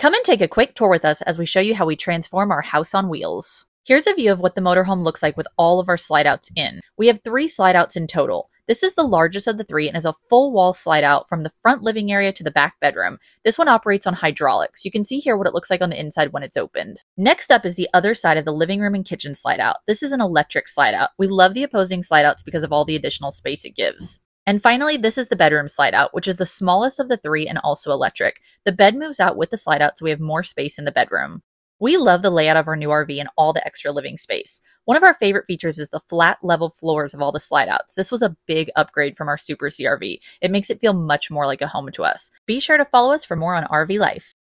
Come and take a quick tour with us as we show you how we transform our house on wheels. Here's a view of what the motorhome looks like with all of our slide outs in. We have three slide outs in total. This is the largest of the three and is a full wall slide out from the front living area to the back bedroom. This one operates on hydraulics. You can see here what it looks like on the inside when it's opened. Next up is the other side of the living room and kitchen slide out. This is an electric slide out. We love the opposing slide outs because of all the additional space it gives. And finally, this is the bedroom slide out, which is the smallest of the three and also electric. The bed moves out with the slide out so we have more space in the bedroom. We love the layout of our new RV and all the extra living space. One of our favorite features is the flat level floors of all the slide outs. This was a big upgrade from our Super CRV. It makes it feel much more like a home to us. Be sure to follow us for more on RV life.